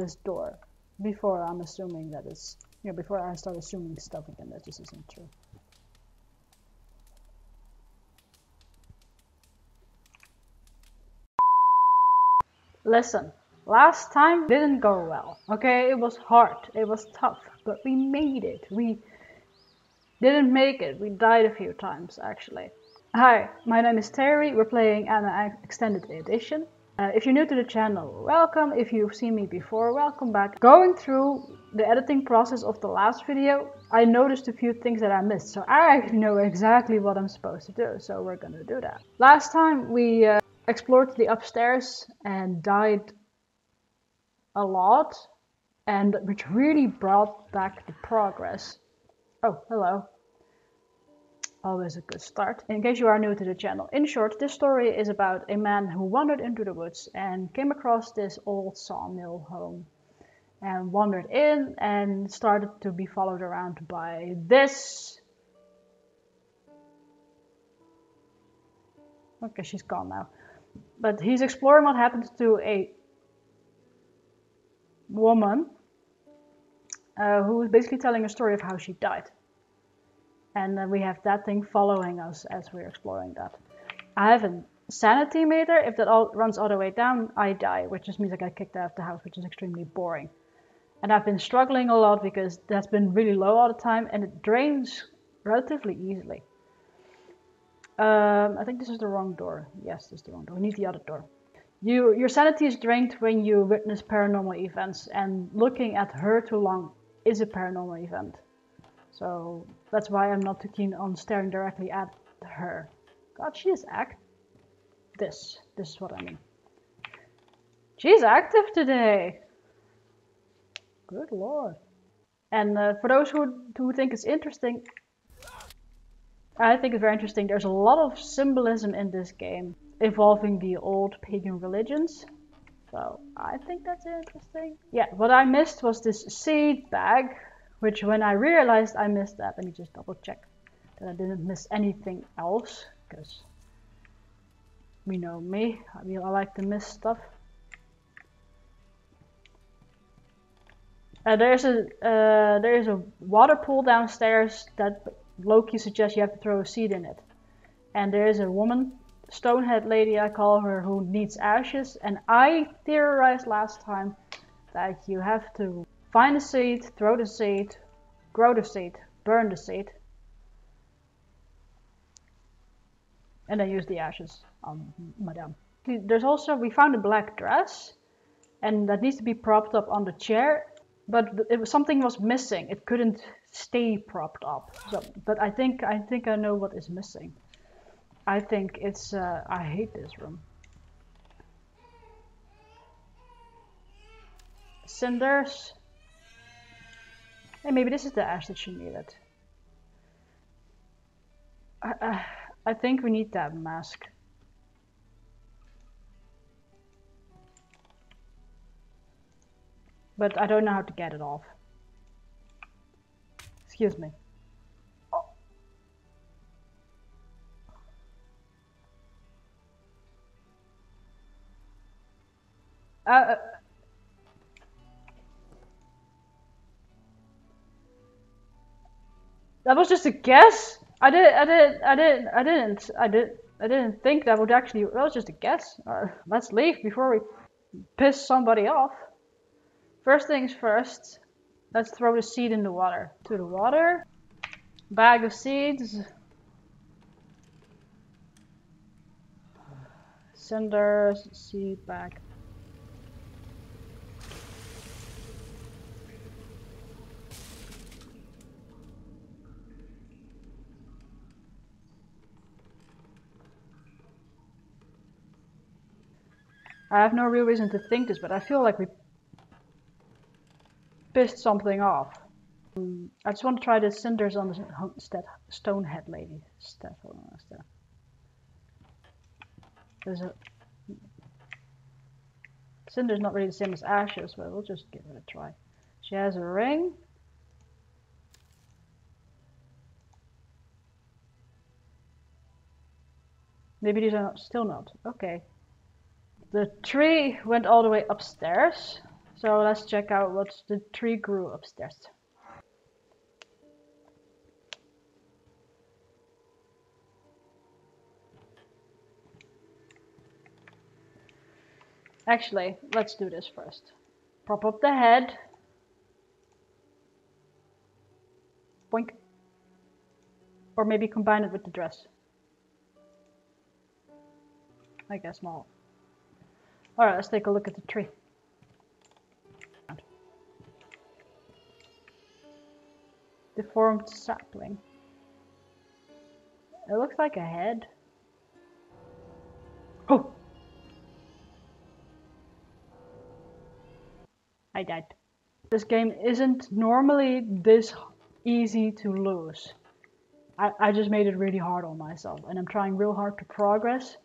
this door before I'm assuming that it's, you know, before I start assuming stuff again that just isn't true. Listen, last time didn't go well. Okay, it was hard, it was tough, but we made it. We didn't make it. We died a few times actually. Hi, my name is Terri. We're playing an uh, extended edition. Uh, if you're new to the channel, welcome. If you've seen me before, welcome back. Going through the editing process of the last video, I noticed a few things that I missed. So I actually know exactly what I'm supposed to do. So we're gonna do that. Last time we uh, explored the upstairs and died a lot and which really brought back the progress. Oh, hello. Always a good start. In case you are new to the channel, in short, this story is about a man who wandered into the woods and came across this old sawmill home and wandered in and started to be followed around by this. Okay, she's gone now but he's exploring what happened to a woman uh, who is basically telling a story of how she died. And uh, we have that thing following us as we're exploring that. I have a sanity meter. If that all runs all the way down, I die, which just means I get kicked out of the house, which is extremely boring. And I've been struggling a lot because that's been really low all the time and it drains relatively easily. Um, I think this is the wrong door. Yes, this is the wrong door. We need the other door. You, your sanity is drained when you witness paranormal events, and looking at her too long is a paranormal event. So that's why I'm not too keen on staring directly at her. God, she is act. This, this is what I mean. She's active today. Good lord. And uh, for those who, who think it's interesting, I think it's very interesting. There's a lot of symbolism in this game involving the old pagan religions. So I think that's interesting. Yeah, what I missed was this seed bag, which when I realized I missed that, let me just double check that I didn't miss anything else, because we know me, I, mean, I like to miss stuff. Uh, there's a uh, there's a water pool downstairs that Loki suggests you have to throw a seed in it. And there is a woman, stonehead lady I call her, who needs ashes. And I theorized last time that you have to find a seed, throw the seed, grow the seed, burn the seed, and then use the ashes on Madame. There's also, we found a black dress, and that needs to be propped up on the chair, but it was, something was missing. It couldn't stay propped up. So, but I think I think I know what is missing. I think it's. Uh, I hate this room. Cinders. Hey, maybe this is the ash that she needed. I, I, I think we need that mask. But I don't know how to get it off. Excuse me. Oh. Uh, that was just a guess. I didn't. I did. I did. I didn't. I did. I didn't think that would actually. That was just a guess. Uh, let's leave before we piss somebody off. First things first. Let's throw the seed in the water. To the water. Bag of seeds. Cinders, seed bag. I have no real reason to think this, but I feel like we pissed something off. Mm, I just want to try the cinders on the stonehead lady. Steph, Steph. There's a cinder's not really the same as ashes, but we'll just give it a try. She has a ring. Maybe these are not, still not. Okay. The tree went all the way upstairs. So let's check out what the tree grew upstairs. Actually, let's do this first. Prop up the head. Boink. Or maybe combine it with the dress. I guess not. Alright, let's take a look at the tree. Deformed sapling. It looks like a head. Oh! I died. This game isn't normally this easy to lose. I, I just made it really hard on myself and I'm trying real hard to progress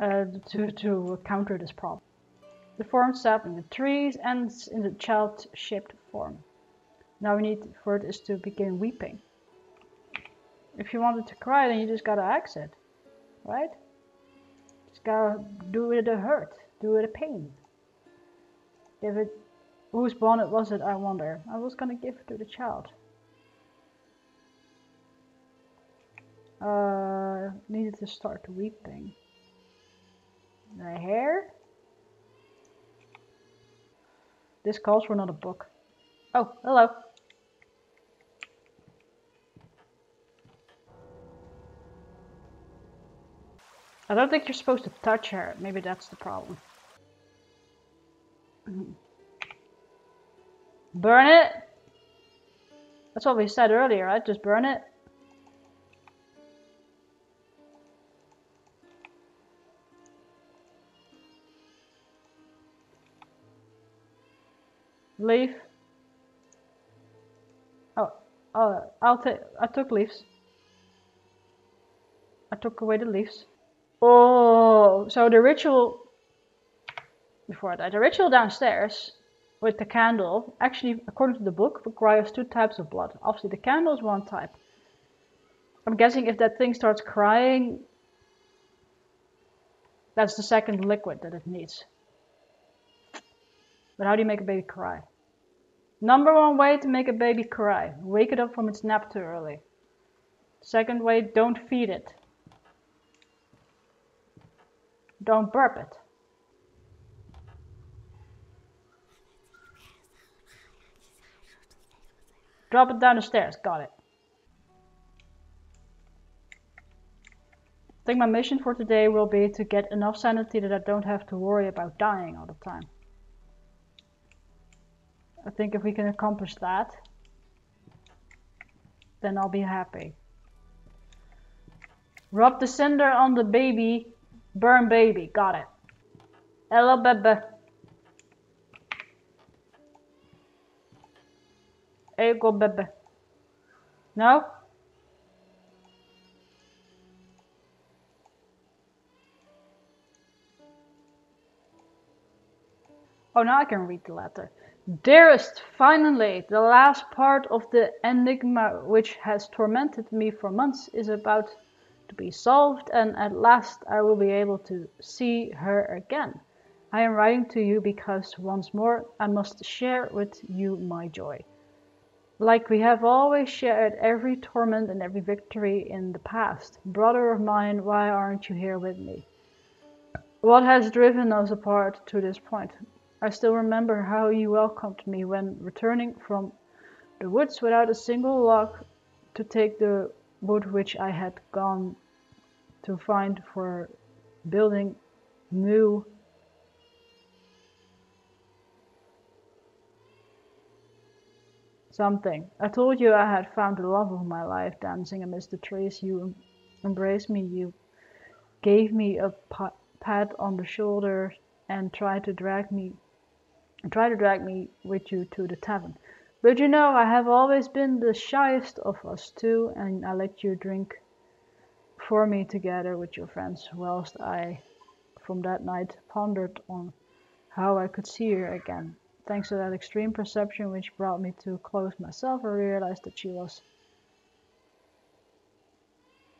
uh, to, to counter this problem. The form sap in the trees ends in the child-shaped form. Now we need for it is to begin weeping. If you wanted to cry, then you just gotta exit, right? Just gotta do it a hurt, do it a pain. Give it, whose bonnet was it, I wonder? I was gonna give it to the child. Uh, needed to start weeping. The hair? This calls for another book. Oh, hello. I don't think you're supposed to touch her. Maybe that's the problem. Burn it? That's what we said earlier, right? Just burn it. Leaf. Oh, oh, I'll take. I took leaves. I took away the leaves. Oh, so the ritual before that, the ritual downstairs with the candle, actually, according to the book, requires two types of blood. Obviously, the candle is one type. I'm guessing if that thing starts crying, that's the second liquid that it needs. But how do you make a baby cry? Number one way to make a baby cry, wake it up from its nap too early. Second way, don't feed it. Don't burp it. Drop it down the stairs, got it. I think my mission for today will be to get enough sanity that I don't have to worry about dying all the time. I think if we can accomplish that, then I'll be happy. Rub the cinder on the baby, burn baby, got it. Hello baby. Hey go baby. No? Oh, now I can read the letter. Dearest, finally, the last part of the enigma which has tormented me for months is about to be solved and at last I will be able to see her again. I am writing to you because once more I must share with you my joy. Like we have always shared every torment and every victory in the past. Brother of mine, why aren't you here with me? What has driven us apart to this point? I still remember how you welcomed me when returning from the woods without a single log to take the wood which I had gone to find for building new something. I told you I had found the love of my life dancing amidst the trees. You embraced me, you gave me a pat on the shoulder and tried to drag me and try to drag me with you to the tavern. But you know, I have always been the shyest of us two, and I let you drink for me together with your friends, whilst I, from that night, pondered on how I could see her again. Thanks to that extreme perception which brought me to close myself, I realized that she was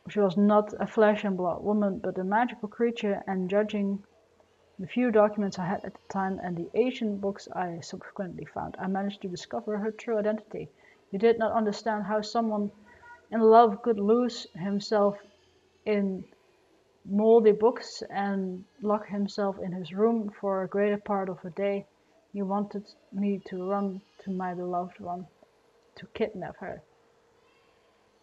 she was not a flesh and blood woman, but a magical creature, and judging the few documents I had at the time and the ancient books I subsequently found, I managed to discover her true identity. You did not understand how someone in love could lose himself in moldy books and lock himself in his room for a greater part of a day. You wanted me to run to my beloved one, to kidnap her.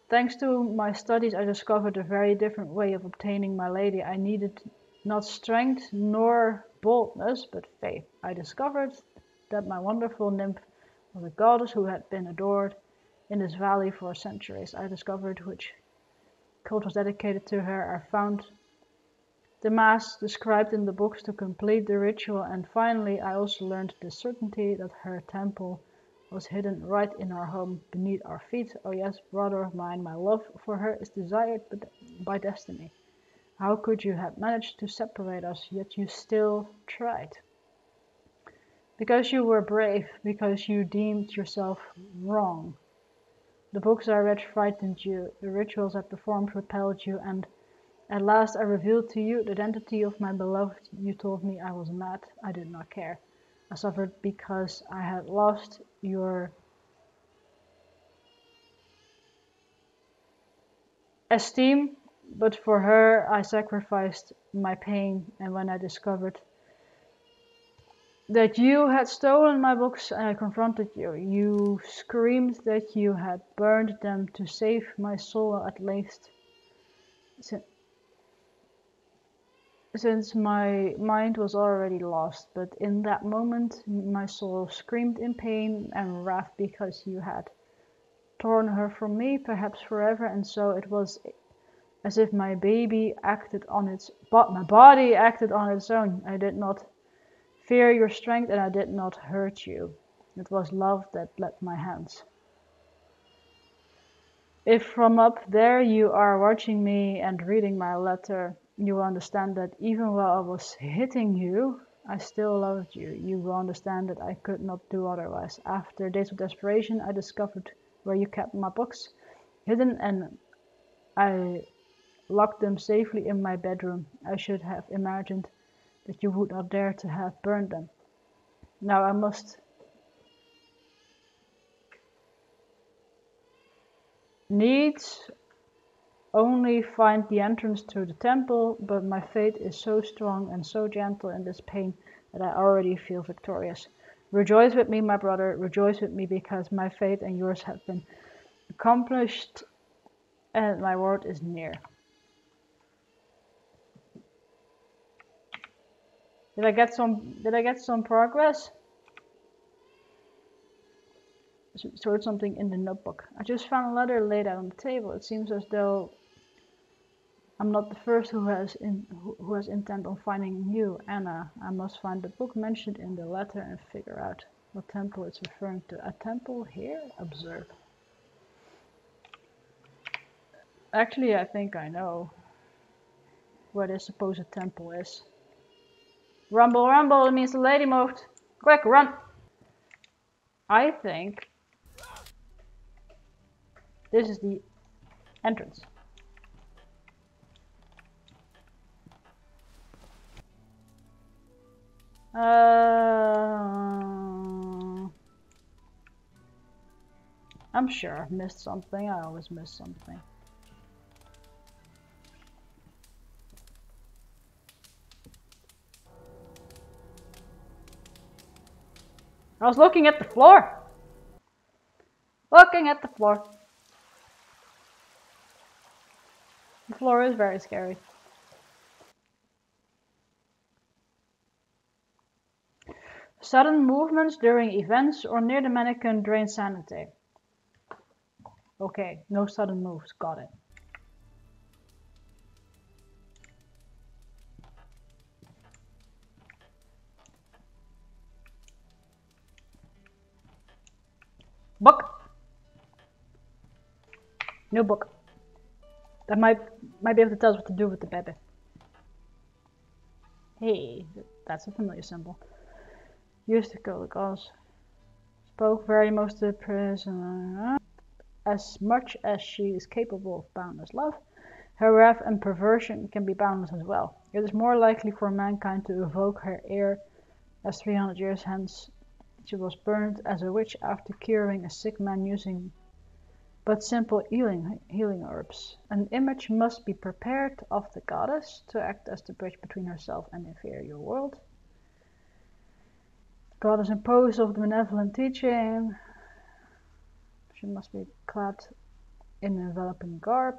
Thanks to my studies, I discovered a very different way of obtaining my lady. I needed not strength nor boldness, but faith. I discovered that my wonderful nymph was a goddess who had been adored in this valley for centuries. I discovered which cult was dedicated to her. I found the mass described in the books to complete the ritual, and finally, I also learned the certainty that her temple was hidden right in our home, beneath our feet. Oh yes, brother of mine, my love for her is desired by destiny. How could you have managed to separate us, yet you still tried? Because you were brave, because you deemed yourself wrong. The books I read frightened you, the rituals I performed repelled you, and at last I revealed to you the identity of my beloved. You told me I was mad. I did not care. I suffered because I had lost your esteem, but for her I sacrificed my pain. And when I discovered that you had stolen my books and I confronted you, you screamed that you had burned them to save my soul at least since my mind was already lost, but in that moment my soul screamed in pain and wrath because you had torn her from me, perhaps forever, and so it was as if my baby acted on its but my body acted on its own. I did not fear your strength and I did not hurt you. It was love that led my hands. If from up there you are watching me and reading my letter, you will understand that even while I was hitting you, I still loved you. You will understand that I could not do otherwise. After days of desperation, I discovered where you kept my books hidden and I locked them safely in my bedroom. I should have imagined that you would not dare to have burned them. Now I must needs only find the entrance to the temple, but my faith is so strong and so gentle in this pain that I already feel victorious. Rejoice with me, my brother, rejoice with me because my faith and yours have been accomplished and my word is near. Did I get some did I get some progress? Sort something in the notebook. I just found a letter laid out on the table. It seems as though I'm not the first who has in, who has intent on finding you, Anna. I must find the book mentioned in the letter and figure out what temple it's referring to. A temple here? Observe. Actually, I think I know where this supposed temple is. Rumble, rumble, it means the lady moved. Quick, run! I think this is the entrance. Uh, I'm sure I've missed something. I always miss something. I was looking at the floor. Looking at the floor. The floor is very scary. Sudden movements during events or near the mannequin drain sanity. Okay, no sudden moves, got it. Book. New book. That might might be able to tell us what to do with the baby. Hey, that's a familiar symbol used to kill the gods. Spoke very most of the prisoner uh, as much as she is capable of boundless love, Her wrath and perversion can be boundless as well. It is more likely for mankind to evoke her ire as 300 years hence she was burned as a witch after curing a sick man using but simple healing, healing herbs. An image must be prepared of the goddess to act as the bridge between herself and the inferior world. The goddess imposed of the benevolent teaching. She must be clad in an enveloping garb,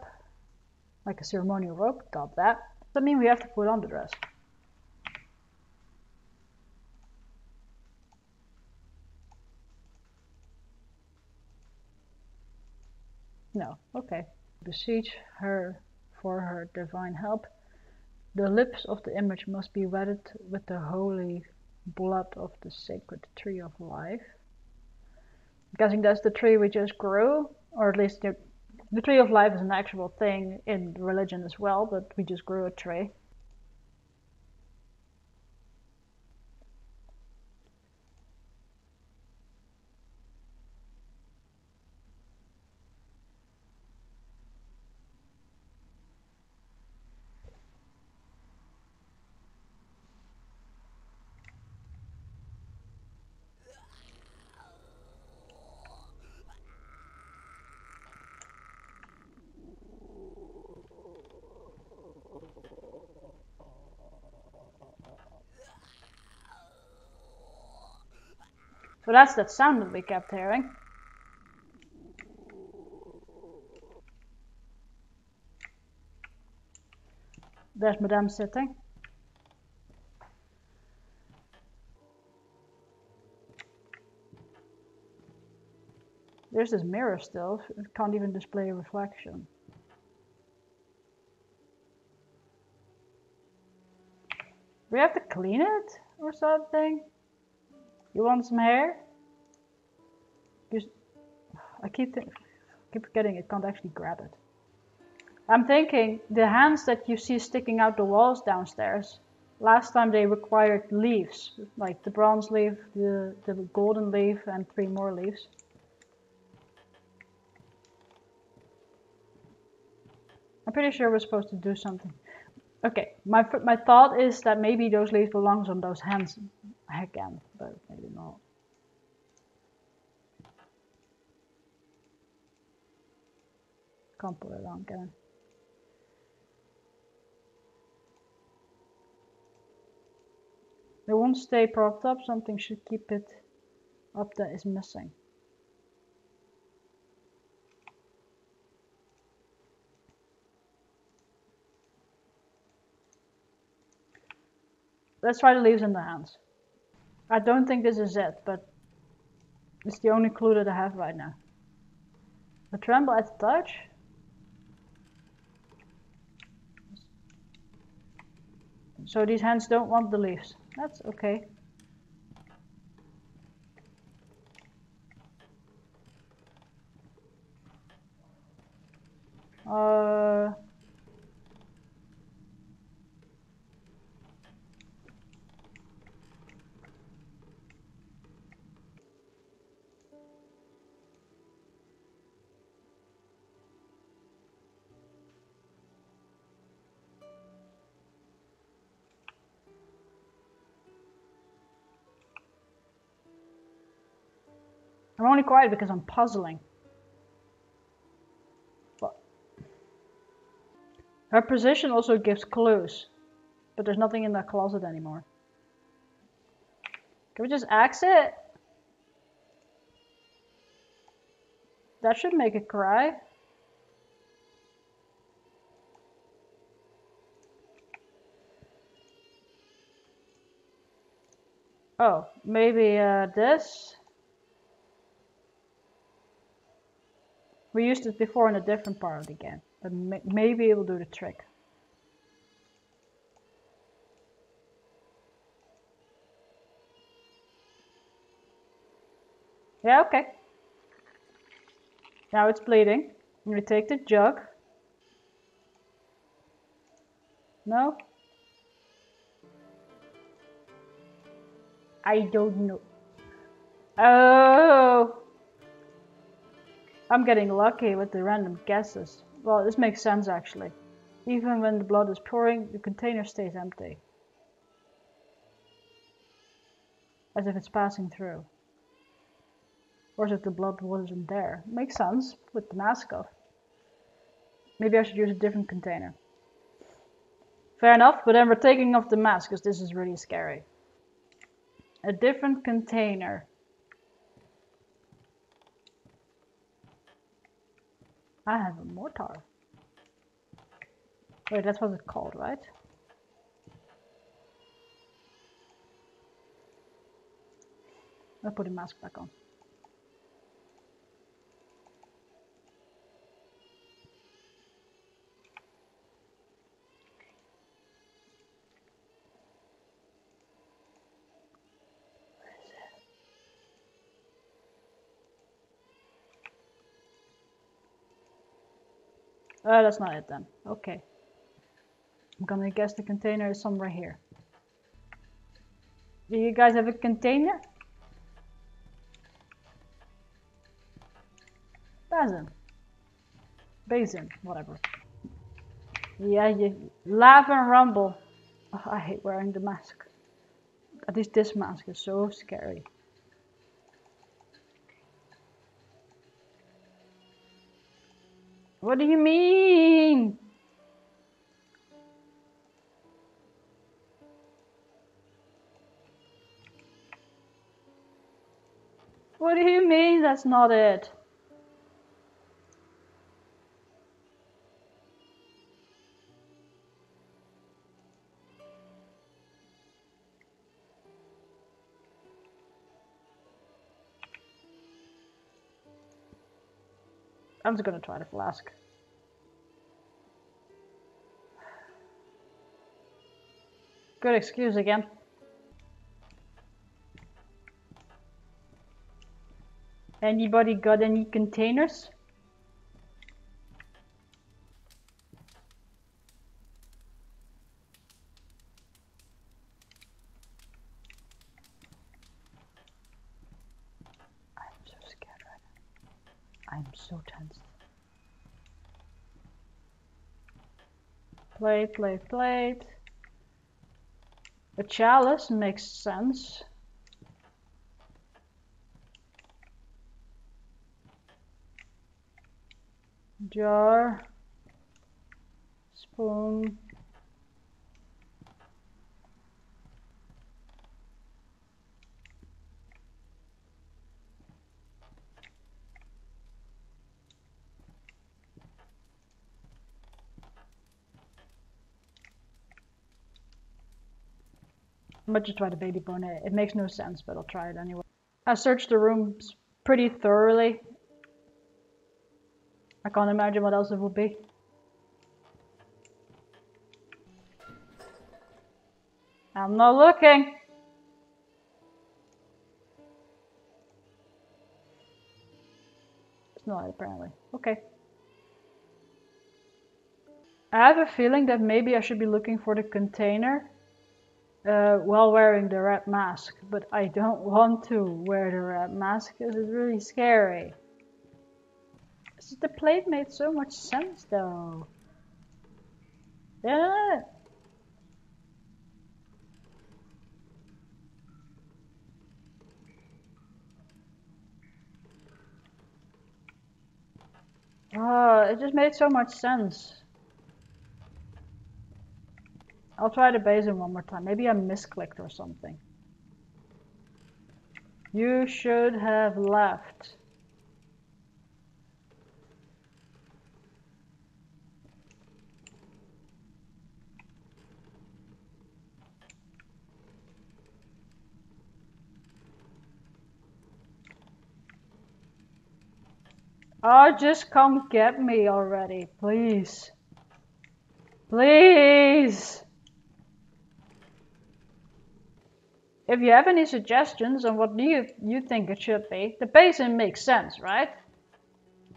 like a ceremonial robe. Got that. Does that mean we have to put on the dress? No, okay. Beseech her for her divine help. The lips of the image must be wetted with the holy blood of the sacred tree of life. I'm guessing that's the tree we just grew, or at least the, the tree of life is an actual thing in religion as well, but we just grew a tree. So that's that sound that we kept hearing. There's Madame sitting. There's this mirror still. It can't even display a reflection. We have to clean it or something? You want some hair? Just, I keep keep forgetting it can't actually grab it. I'm thinking the hands that you see sticking out the walls downstairs. Last time they required leaves, like the bronze leaf, the, the golden leaf, and three more leaves. I'm pretty sure we're supposed to do something. Okay, my my thought is that maybe those leaves belongs on those hands again, but maybe not. Can't put it on, can I? They won't stay propped up, something should keep it up that is missing. Let's try the leaves in the hands. I don't think this is it, but it's the only clue that I have right now. The tremble at the touch. So these hands don't want the leaves. That's okay. Uh... I'm only quiet because I'm puzzling. But her position also gives clues, but there's nothing in that closet anymore. Can we just exit? That should make it cry. Oh, maybe uh, this? We used it before in a different part game, but may maybe it will do the trick. Yeah, okay. Now it's bleeding. I'm gonna take the jug. No? I don't know. Oh! I'm getting lucky with the random guesses. Well, this makes sense actually. Even when the blood is pouring, the container stays empty. As if it's passing through. Or as if the blood wasn't there. Makes sense with the mask off. Maybe I should use a different container. Fair enough, but then we're taking off the mask because this is really scary. A different container. I have a mortar. Wait, that's what it's called, right? I'll put the mask back on. Oh, that's not it then. Okay. I'm gonna guess the container is somewhere here. Do you guys have a container? Basin. Basin, whatever. Yeah, you laugh and rumble. Oh, I hate wearing the mask. At least this mask is so scary. What do you mean? What do you mean that's not it? I'm just gonna try the flask. Good excuse again. Anybody got any containers? I'm so scared right now. I'm so tense. Plate, plate, plate. A chalice makes sense. jar, spoon, Might just try the baby bone. It makes no sense, but I'll try it anyway. I searched the rooms pretty thoroughly I can't imagine what else it would be. I'm not looking. It's not apparently. Okay. I have a feeling that maybe I should be looking for the container uh, while wearing the red mask, but I don't want to wear the red mask because it's really scary. The plate made so much sense though. Yeah. Oh, it just made so much sense. I'll try the basin one more time. Maybe I misclicked or something. You should have left. Oh, just come get me already, please. Please. If you have any suggestions on what you, you think it should be, the basin makes sense, right?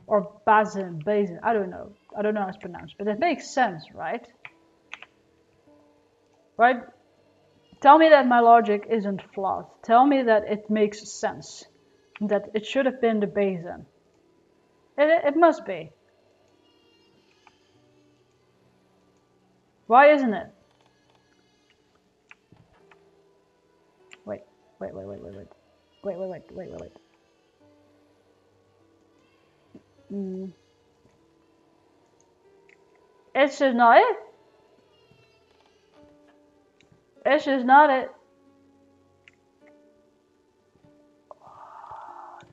Or basin, basin, I don't know. I don't know how it's pronounced, but it makes sense, right? Right? Tell me that my logic isn't flawed. Tell me that it makes sense. That it should have been the basin. It, it must be. Why isn't it? Wait, wait, wait, wait, wait, wait. Wait, wait, wait, wait, wait. Mm. It's just not it. It's just not it.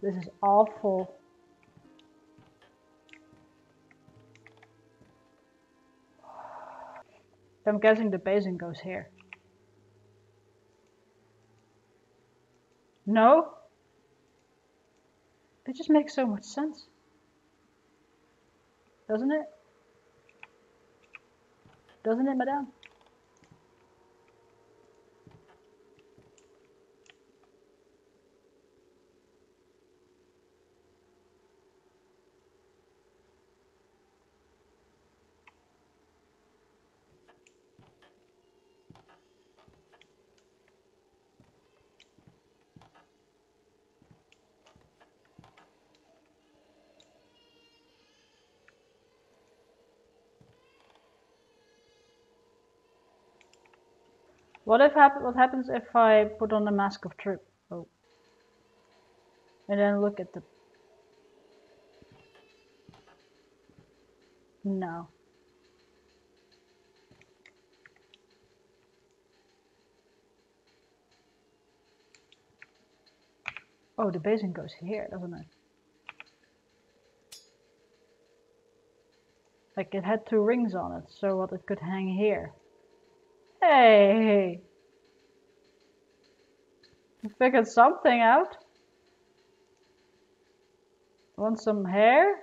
This is awful. I'm guessing the basin goes here. No? It just makes so much sense. Doesn't it? Doesn't it, madame? What if happen? What happens if I put on the mask of truth? Oh, and then look at the. No. Oh, the basin goes here, doesn't it? Like it had two rings on it, so what it could hang here. Hey! You figured something out? Want some hair?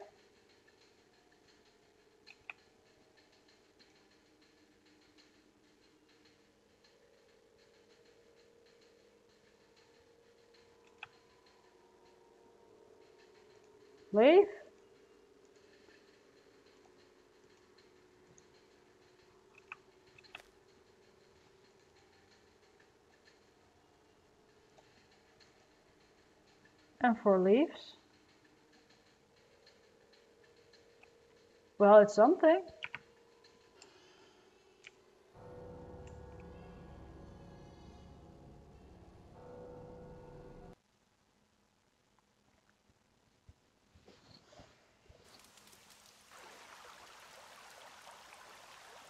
Leave? And for leaves? Well, it's something.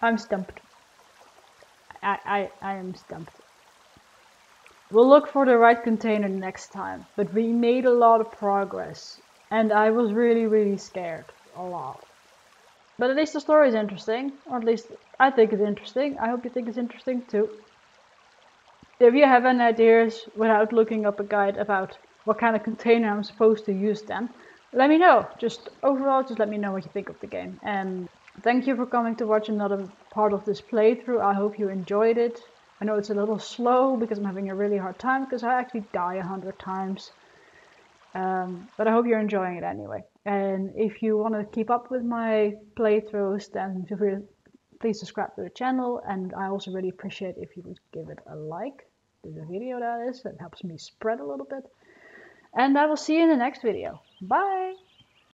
I'm stumped. I, I, I am stumped. We'll look for the right container next time, but we made a lot of progress. And I was really, really scared. A lot. But at least the story is interesting. Or at least I think it's interesting. I hope you think it's interesting too. If you have any ideas without looking up a guide about what kind of container I'm supposed to use then, let me know. Just overall, just let me know what you think of the game. And thank you for coming to watch another part of this playthrough. I hope you enjoyed it. I know it's a little slow because I'm having a really hard time because I actually die a hundred times. Um, but I hope you're enjoying it anyway. And if you want to keep up with my playthroughs, then feel free to please subscribe to the channel. And I also really appreciate if you would give it a like to the video that is. It helps me spread a little bit. And I will see you in the next video. Bye!